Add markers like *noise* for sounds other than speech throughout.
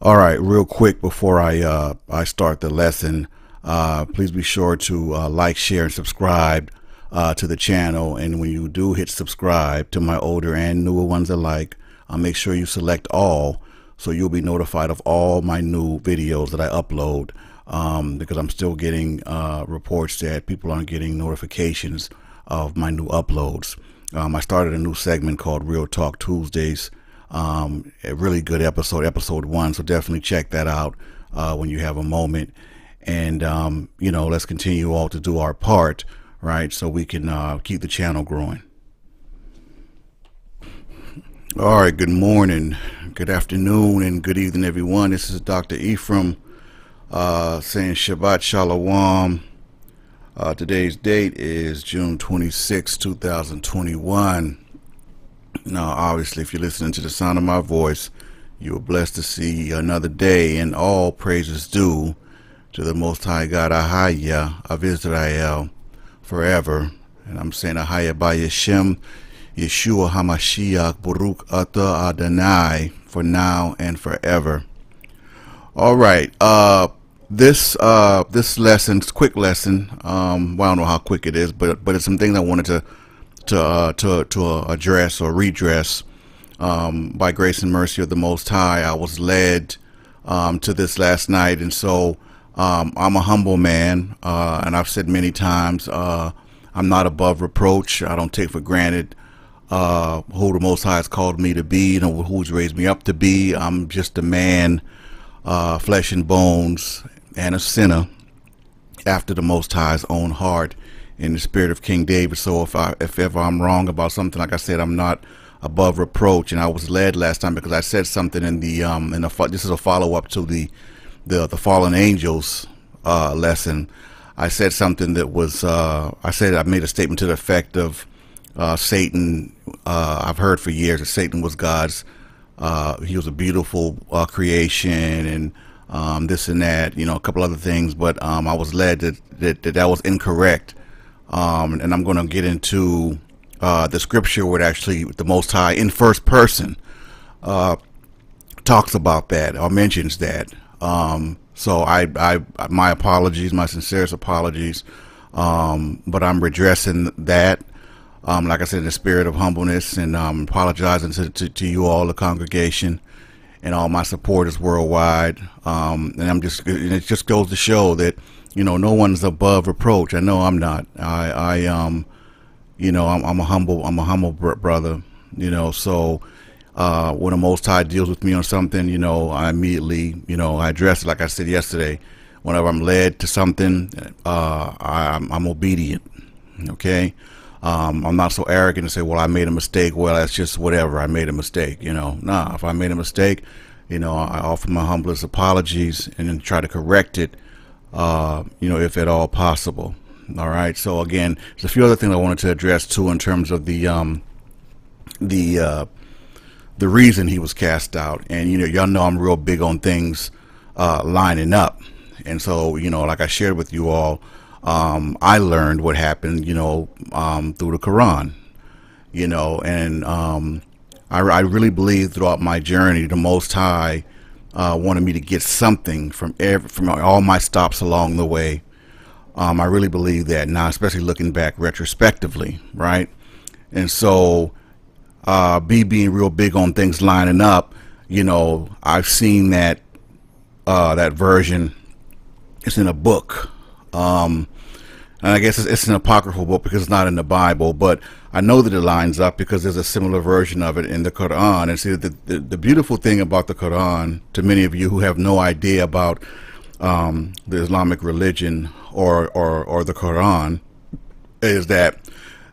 All right, real quick before I uh, I start the lesson, uh, please be sure to uh, like, share, and subscribe uh, to the channel. And when you do hit subscribe to my older and newer ones alike, uh, make sure you select all so you'll be notified of all my new videos that I upload. Um, because I'm still getting uh, reports that people aren't getting notifications of my new uploads. Um, I started a new segment called Real Talk Tuesdays um, a really good episode, episode one. So definitely check that out uh, when you have a moment. And, um, you know, let's continue all to do our part, right? So we can uh, keep the channel growing. All right, good morning, good afternoon, and good evening, everyone. This is Dr. Ephraim uh, saying Shabbat Shalom. Uh, today's date is June 26, 2021. Now, obviously, if you're listening to the sound of my voice, you are blessed to see another day, and all praises due to the Most High God, Ahaya of Israel, forever. And I'm saying Ahaya by Yeshem, Yeshua HaMashiach, Baruch Atah Adonai, for now and forever. All right, uh, this uh, this lesson, quick lesson. Um, well, I don't know how quick it is, but but it's some things I wanted to to uh, to to address or redress um, by grace and mercy of the Most High. I was led um, to this last night, and so um, I'm a humble man, uh, and I've said many times uh, I'm not above reproach. I don't take for granted uh, who the Most High has called me to be, you know, who's raised me up to be. I'm just a man, uh, flesh and bones, and a sinner after the Most High's own heart in the spirit of King David. So if I if ever I'm wrong about something, like I said, I'm not above reproach. And I was led last time because I said something in the um in the this is a follow up to the the the fallen angels uh, lesson. I said something that was uh, I said I made a statement to the effect of uh, Satan. Uh, I've heard for years that Satan was God's. Uh, he was a beautiful uh, creation and um, this and that, you know, a couple other things. But um, I was led that, that that, that was incorrect um, and I'm going to get into uh, the scripture where actually the Most High in first person uh, talks about that or mentions that. Um, so I, I, my apologies, my sincerest apologies, um, but I'm redressing that. Um, like I said, in the spirit of humbleness and um, apologizing to, to, to, you all, the congregation, and all my supporters worldwide. Um, and I'm just, it just goes to show that you know, no one's above reproach. I know I'm not. I, I, um, you know, I'm, I'm a humble, I'm a humble br- brother. You know, so uh, when the Most High deals with me on something, you know, I immediately, you know, I address it. Like I said yesterday, whenever I'm led to something, uh, I, am I'm obedient. Okay. Um, I'm not so arrogant to say, well, I made a mistake. Well, that's just whatever. I made a mistake. You know, nah, if I made a mistake, you know, I offer my humblest apologies and then try to correct it uh, you know, if at all possible. All right. So again, there's a few other things I wanted to address too in terms of the um, the uh, the reason he was cast out. And you know, y'all know I'm real big on things uh, lining up. And so, you know, like I shared with you all, um, I learned what happened, you know, um, through the Quran. You know, and um, I, I really believe throughout my journey, the Most High uh, wanted me to get something from every, from all my stops along the way. Um, I really believe that now, especially looking back retrospectively, right? And so, uh, B being real big on things lining up, you know, I've seen that uh, that version. It's in a book. Um, and I guess it's, it's, an apocryphal book because it's not in the Bible, but I know that it lines up because there's a similar version of it in the Quran. And see, the, the, the beautiful thing about the Quran, to many of you who have no idea about um, the Islamic religion or, or, or the Quran, is that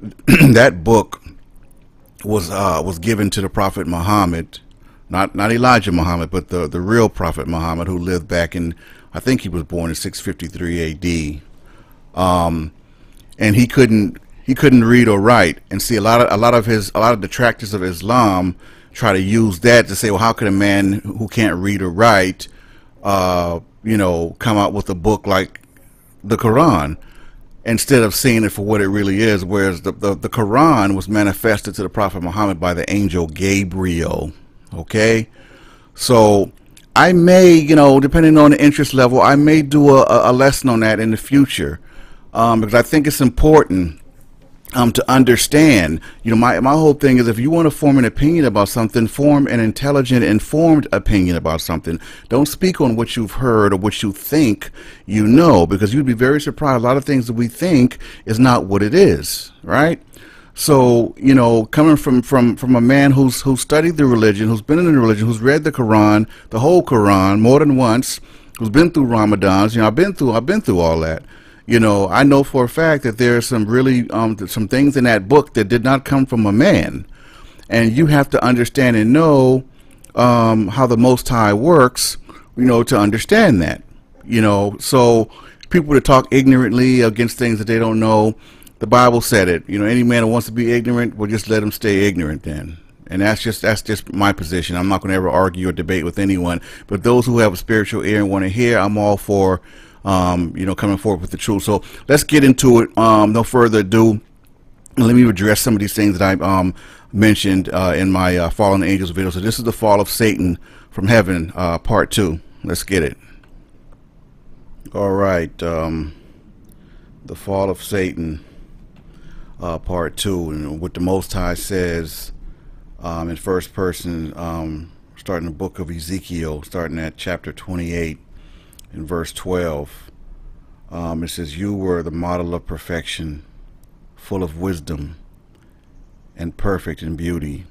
*clears throat* that book was uh, was given to the Prophet Muhammad, not not Elijah Muhammad, but the the real Prophet Muhammad, who lived back in, I think he was born in 653 A.D um, and he couldn't he couldn't read or write. And see, a lot of a lot of his a lot of detractors of Islam try to use that to say, well, how could a man who can't read or write, uh, you know, come out with a book like the Quran? Instead of seeing it for what it really is, whereas the, the, the Quran was manifested to the Prophet Muhammad by the angel Gabriel. Okay? So I may, you know, depending on the interest level, I may do a, a lesson on that in the future um, because I think it's important um, to understand. You know, my, my whole thing is if you want to form an opinion about something, form an intelligent, informed opinion about something. Don't speak on what you've heard or what you think you know because you'd be very surprised. A lot of things that we think is not what it is, right? So you know, coming from from from a man who's who's studied the religion, who's been in the religion, who's read the Quran, the whole Quran more than once, who's been through Ramadans. You know, I've been through I've been through all that. You know, I know for a fact that there are some really um, some things in that book that did not come from a man, and you have to understand and know um, how the Most High works. You know, to understand that. You know, so people to talk ignorantly against things that they don't know the Bible said it. You know, any man who wants to be ignorant, will just let him stay ignorant then. And that's just that's just my position. I'm not going to ever argue or debate with anyone. But those who have a spiritual ear and want to hear, I'm all for, um, you know, coming forward with the truth. So let's get into it. Um, no further ado. Let me address some of these things that I um, mentioned uh, in my uh, Fallen Angels video. So this is the fall of Satan from heaven, uh, part two. Let's get it. All right. Um, the fall of Satan uh, part two, and what the Most High says um, in first person, um, starting the book of Ezekiel, starting at chapter 28 in verse 12. Um, it says, You were the model of perfection, full of wisdom, and perfect in beauty.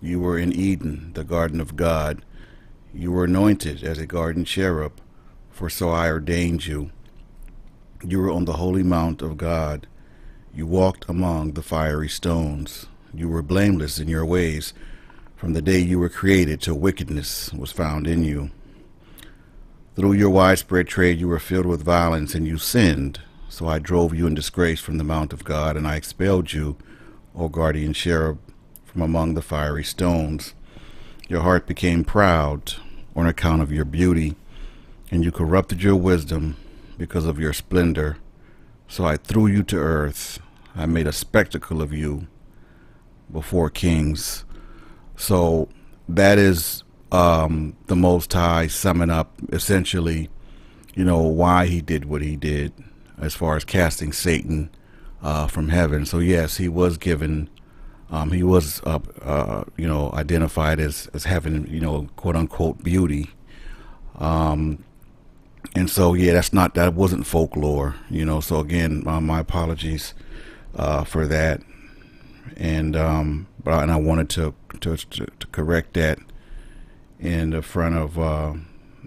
You were in Eden, the garden of God. You were anointed as a guardian cherub, for so I ordained you. You were on the holy mount of God you walked among the fiery stones. You were blameless in your ways. From the day you were created till wickedness was found in you. Through your widespread trade you were filled with violence, and you sinned. So I drove you in disgrace from the mount of God, and I expelled you, O guardian cherub, from among the fiery stones. Your heart became proud on account of your beauty, and you corrupted your wisdom because of your splendor. So I threw you to earth I made a spectacle of you before kings. So that is um, the Most High summing up essentially, you know, why he did what he did as far as casting Satan uh, from heaven. So yes, he was given, um, he was, uh, uh, you know, identified as as having, you know, quote unquote beauty. Um, and so yeah, that's not that wasn't folklore, you know. So again, uh, my apologies uh, for that, and um, but and I wanted to, to to, to correct that in the front of uh,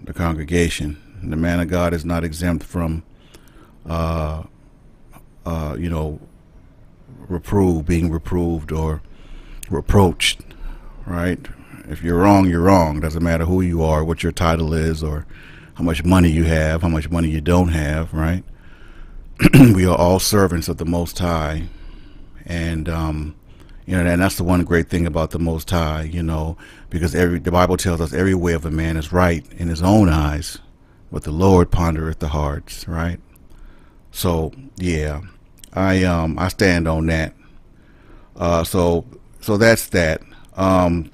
the congregation. The man of God is not exempt from, uh, uh, you know, reprove, being reproved or reproached, right? If you're wrong, you're wrong. Doesn't matter who you are, what your title is, or how much money you have, how much money you don't have, right? *clears throat* we are all servants of the Most High, and um, you know, and that's the one great thing about the Most High, you know, because every the Bible tells us every way of a man is right in his own eyes, but the Lord pondereth the hearts, right? So yeah, I um I stand on that. Uh, so so that's that. Um,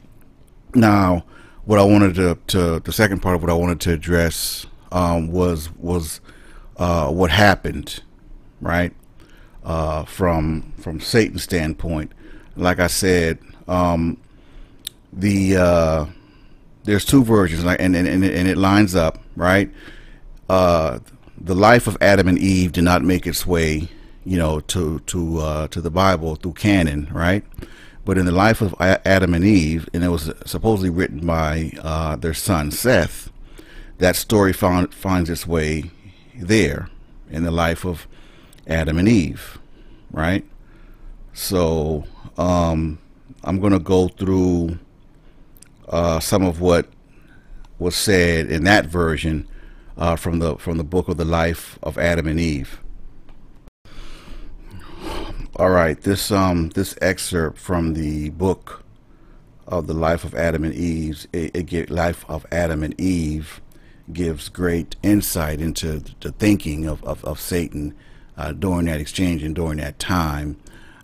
now, what I wanted to, to the second part of what I wanted to address um, was was uh, what happened right? Uh, from from Satan's standpoint, like I said, um, the uh, there's two versions, and, and and and it lines up, right? Uh, the life of Adam and Eve did not make its way, you know, to to uh, to the Bible through canon, right? But in the life of Adam and Eve, and it was supposedly written by uh, their son Seth, that story found finds its way there in the life of Adam and Eve, right? So um, I'm going to go through uh, some of what was said in that version uh, from the from the book of the life of Adam and Eve. All right, this um this excerpt from the book of the life of Adam and Eve, it, it life of Adam and Eve gives great insight into the thinking of, of, of Satan uh, during that exchange and during that time.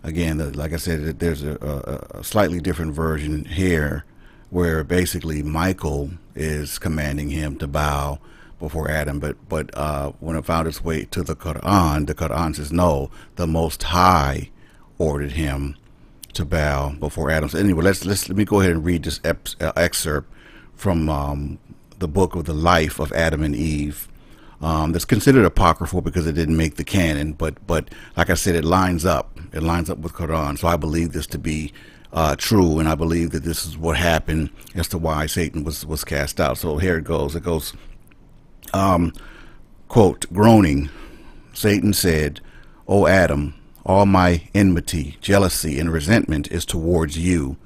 Again, the, like I said, there's a, a, slightly different version here where basically Michael is commanding him to bow before Adam. But but uh, when it found its way to the Quran, the Quran says no, the Most High ordered him to bow before Adam. So anyway, let's let's let me go ahead and read this uh, excerpt from um, the book of the life of Adam and Eve. Um, that's considered apocryphal because it didn't make the canon, but but like I said, it lines up. It lines up with Quran, so I believe this to be uh, true, and I believe that this is what happened as to why Satan was was cast out. So here it goes. It goes, um, quote, groaning. Satan said, "O Adam, all my enmity, jealousy, and resentment is towards you."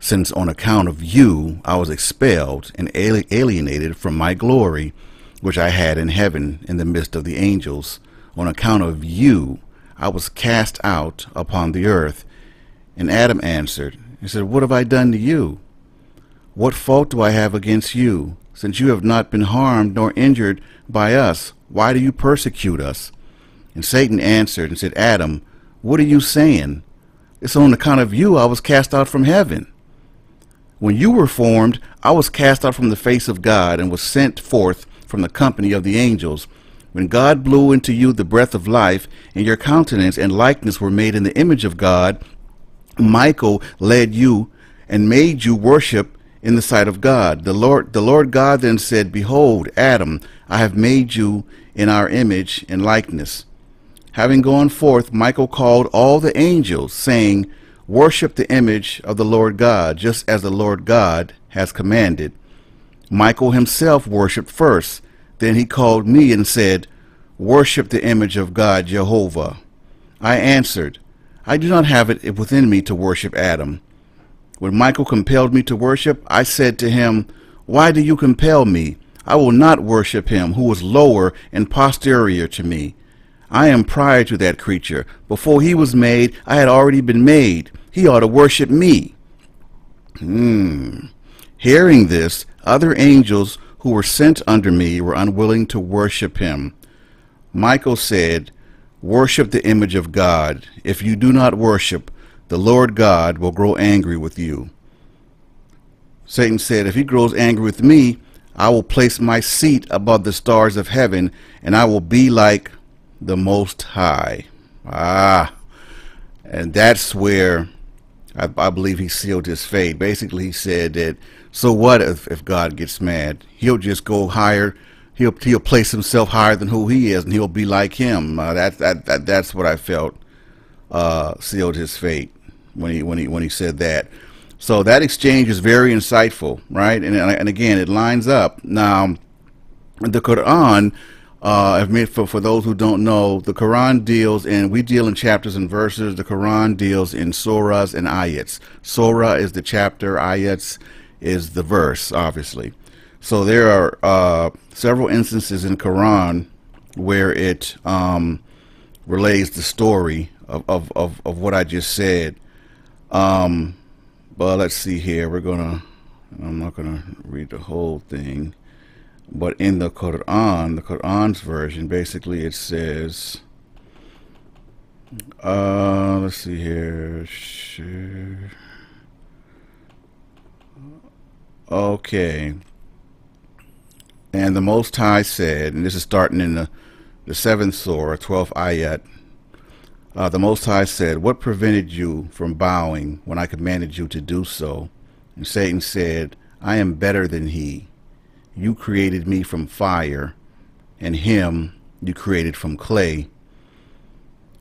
Since on account of you I was expelled and alienated from my glory, which I had in heaven in the midst of the angels, on account of you I was cast out upon the earth. And Adam answered, He said, What have I done to you? What fault do I have against you? Since you have not been harmed nor injured by us, why do you persecute us? And Satan answered and said, Adam, what are you saying? It's on account of you I was cast out from heaven. When you were formed, I was cast out from the face of God and was sent forth from the company of the angels. When God blew into you the breath of life, and your countenance and likeness were made in the image of God, Michael led you and made you worship in the sight of God. The Lord, the Lord God then said, Behold, Adam, I have made you in our image and likeness. Having gone forth, Michael called all the angels, saying, Worship the image of the Lord God, just as the Lord God has commanded. Michael himself worshipped first. Then he called me and said, Worship the image of God Jehovah. I answered, I do not have it within me to worship Adam. When Michael compelled me to worship, I said to him, Why do you compel me? I will not worship him who is lower and posterior to me. I am prior to that creature. Before he was made, I had already been made. He ought to worship me. Hmm. Hearing this, other angels who were sent under me were unwilling to worship him. Michael said, Worship the image of God. If you do not worship, the Lord God will grow angry with you. Satan said, If he grows angry with me, I will place my seat above the stars of heaven, and I will be like the Most High. Ah, and that's where I, I believe he sealed his fate. Basically, he said that, so what if, if God gets mad? He'll just go higher he'll he'll place himself higher than who he is, and he'll be like him. Uh, that, that that that's what I felt uh, sealed his fate when he when he when he said that. So that exchange is very insightful, right? And and again, it lines up now. The Quran, uh, for for those who don't know, the Quran deals in we deal in chapters and verses. The Quran deals in surahs and ayats. Surah is the chapter, ayats is the verse, obviously. So there are uh, several instances in Quran where it um, relays the story of, of, of, of, what I just said. Um, but let's see here. We're gonna. I'm not gonna read the whole thing, but in the Quran, the Quran's version, basically it says. Uh, let's see here. Sure. Okay. And the Most High said, and this is starting in the, the seventh surah, 12th ayat. Uh, the Most High said, What prevented you from bowing when I commanded you to do so? And Satan said, I am better than he. You created me from fire, and him you created from clay.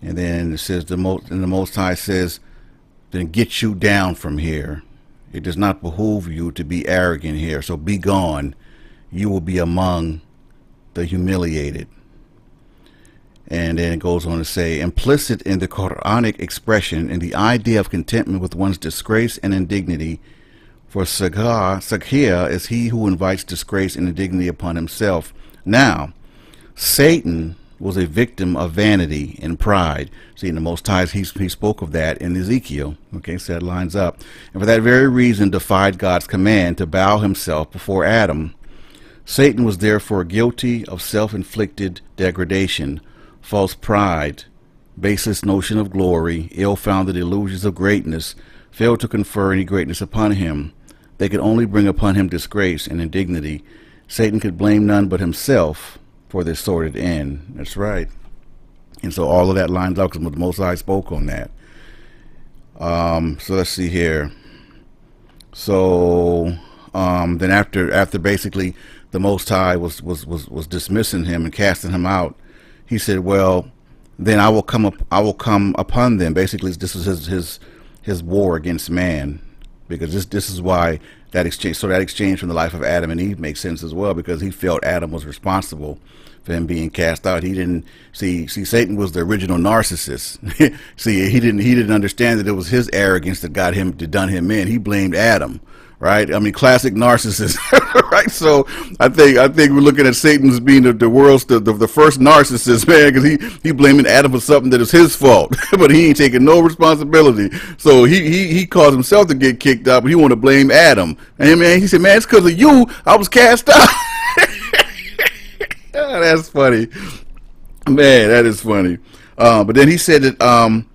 And then it says, the most, and the Most High says, Then get you down from here. It does not behoove you to be arrogant here, so be gone you will be among the humiliated. And then it goes on to say, implicit in the Quranic expression in the idea of contentment with one's disgrace and indignity, for Saghar, Saghir is he who invites disgrace and indignity upon himself. Now, Satan was a victim of vanity and pride. See, in the Most High, he, he spoke of that in Ezekiel. Okay, so that lines up. And for that very reason, defied God's command to bow himself before Adam Satan was therefore guilty of self-inflicted degradation, false pride, baseless notion of glory, ill-founded illusions of greatness, failed to confer any greatness upon him. they could only bring upon him disgrace and indignity. Satan could blame none but himself for this sordid end. That's right. And so all of that lines up because the Most High spoke on that. Um, so let's see here. So um, then after after basically the Most High was, was, was, was dismissing him and casting him out, he said, "Well, then I will come up. I will come upon them." Basically, this was his his his war against man, because this this is why that exchange. So that exchange from the life of Adam and Eve makes sense as well, because he felt Adam was responsible for him being cast out. He didn't see see Satan was the original narcissist. *laughs* see, he didn't he didn't understand that it was his arrogance that got him to done him in. He blamed Adam right? I mean, classic narcissist, *laughs* right? So I think I think we're looking at Satan as being the, the world's the, the, the first narcissist, *laughs* man, because he he blaming Adam for something that is his fault, *laughs* but he ain't taking no responsibility. So he he he caused himself to get kicked out, but he want to blame Adam. And man, he said, man, it's because of you I was cast out. oh, that's funny, man. That is funny. Uh, but then he said that um,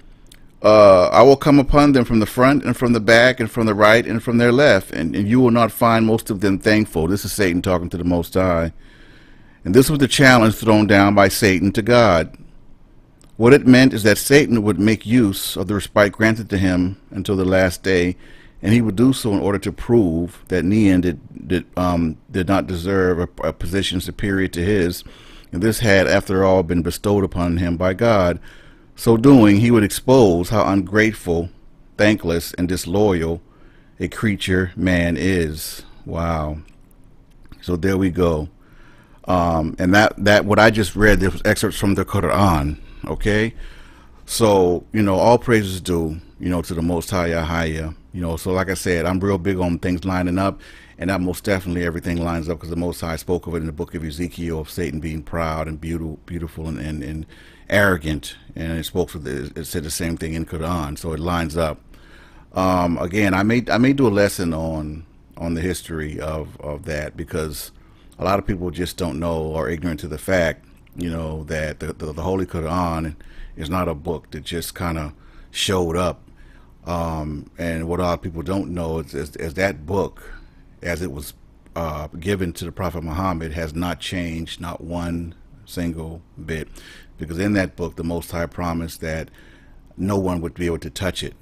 uh, I will come upon them from the front and from the back and from the right and from their left, and, and you will not find most of them thankful. This is Satan talking to the Most High. And this was the challenge thrown down by Satan to God. What it meant is that Satan would make use of the respite granted to him until the last day, and he would do so in order to prove that Nean did, did, um, did not deserve a, a position superior to his, and this had, after all, been bestowed upon him by God. So doing, he would expose how ungrateful, thankless, and disloyal a creature man is. Wow. So there we go. Um, and that, that what I just read, there was excerpts from the Quran. Okay. So, you know, all praises due, you know, to the Most High Yahya. You know, so like I said, I'm real big on things lining up, and that most definitely everything lines up because the Most High spoke of it in the book of Ezekiel of Satan being proud and beautiful, beautiful and, and, and arrogant, and it spoke to the, it said the same thing in Quran, so it lines up. Um, again, I may I may do a lesson on on the history of of that because a lot of people just don't know or ignorant to the fact, you know, that the the, the Holy Quran is not a book that just kind of showed up. Um, and what a lot of people don't know is, is, is that book, as it was uh, given to the Prophet Muhammad, has not changed, not one single bit because in that book, the Most High promised that no one would be able to touch it,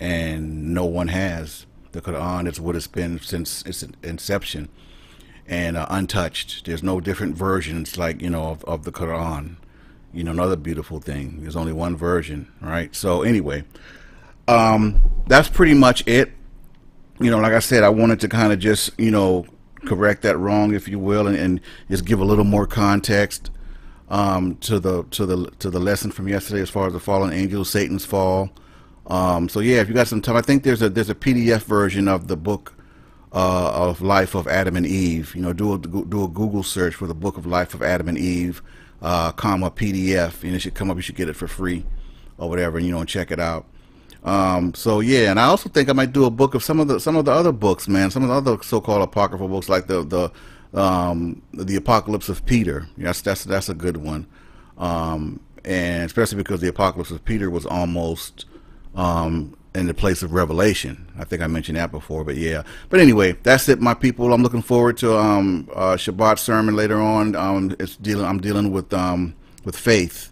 and no one has. The Quran is what it's been since its inception, and uh, untouched. There's no different versions like you know of, of the Quran. You know, another beautiful thing. There's only one version, right? So anyway, um, that's pretty much it. You know, like I said, I wanted to kind of just you know correct that wrong, if you will, and, and just give a little more context um, to the to the to the lesson from yesterday as far as the fallen angels, Satan's fall. Um, so yeah, if you got some time, I think there's a there's a PDF version of the book uh, of life of Adam and Eve. You know, do a do a Google search for the book of life of Adam and Eve, uh, comma PDF, and it should come up. You should get it for free or whatever, and you know, and check it out. Um, so yeah, and I also think I might do a book of some of the some of the other books, man. Some of the other so-called apocryphal books, like the the um, the Apocalypse of Peter. Yes, that's that's a good one, um, and especially because the Apocalypse of Peter was almost um, in the place of revelation. I think I mentioned that before, but yeah. But anyway, that's it, my people. I'm looking forward to um, uh, Shabbat sermon later on. Um, it's dealing. I'm dealing with um, with faith,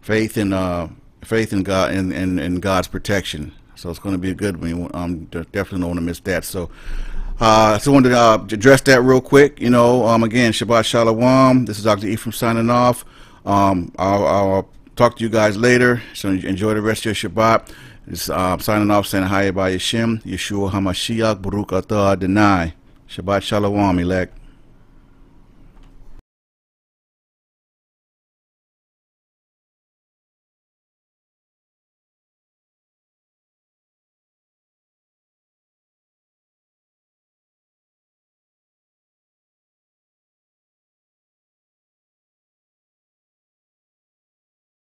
faith in uh, faith in God and in, in, in, God's protection. So it's going to be a good one. I'm definitely don't want to miss that. So uh, I wanted to uh, address that real quick. You know, um, again, Shabbat Shalom. This is Dr. Ephraim signing off. Um, I'll, I'll, talk to you guys later. So enjoy the rest of your Shabbat. Just, uh, signing off saying hi by Yeshim, Yeshua HaMashiach, Baruch Atah Adonai. Shabbat Shalom, elect.